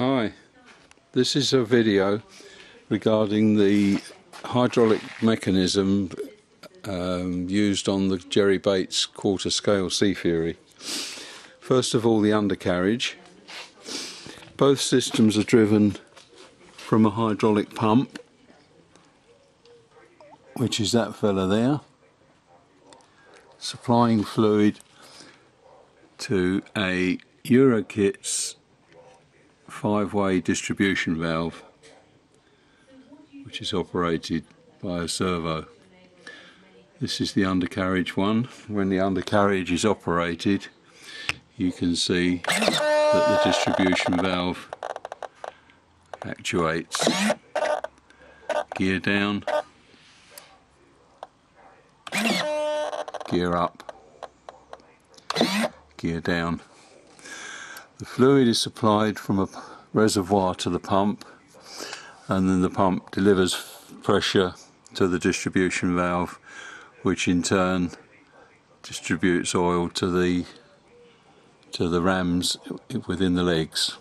Hi, this is a video regarding the hydraulic mechanism um, used on the Jerry Bates quarter scale Sea Fury. First of all the undercarriage. Both systems are driven from a hydraulic pump which is that fella there supplying fluid to a Eurokits five-way distribution valve which is operated by a servo. This is the undercarriage one. When the undercarriage is operated you can see that the distribution valve actuates gear down gear up gear down the fluid is supplied from a reservoir to the pump and then the pump delivers pressure to the distribution valve which in turn distributes oil to the to the rams within the legs.